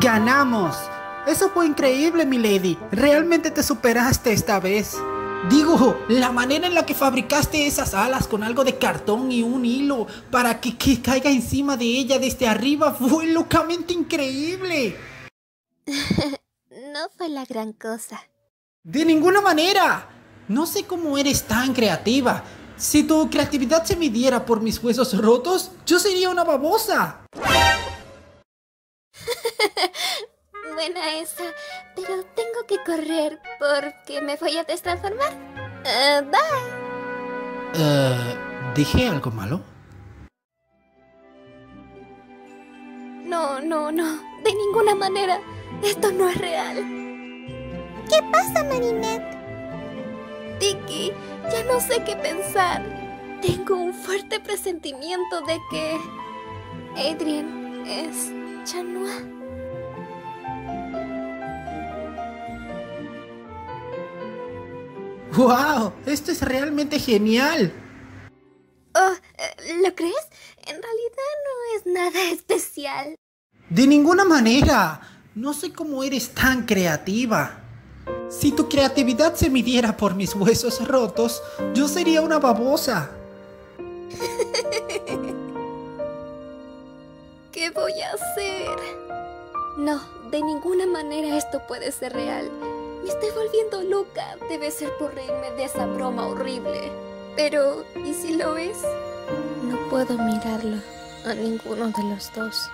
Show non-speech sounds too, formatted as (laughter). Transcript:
¡Ganamos! Eso fue increíble, mi lady. Realmente te superaste esta vez. Digo, la manera en la que fabricaste esas alas con algo de cartón y un hilo para que, que caiga encima de ella desde arriba fue locamente increíble. (laughs) no fue la gran cosa. De ninguna manera. No sé cómo eres tan creativa. Si tu creatividad se midiera por mis huesos rotos, yo sería una babosa. (laughs) Buena esa, pero tengo que correr porque me voy a destransformar. Uh, bye. Uh, ¿Dije algo malo? No, no, no. De ninguna manera. Esto no es real. ¿Qué pasa, Marinette? Ya no sé qué pensar. Tengo un fuerte presentimiento de que Adrian es Chanua. ¡Wow! Esto es realmente genial. Oh, ¿Lo crees? En realidad no es nada especial. De ninguna manera. No sé cómo eres tan creativa. Si tu creatividad se midiera por mis huesos rotos, yo sería una babosa. (laughs) ¿Qué voy a hacer? No, de ninguna manera esto puede ser real. Me estoy volviendo loca. Debe ser por reírme de esa broma horrible. Pero, ¿y si lo es? No puedo mirarlo a ninguno de los dos.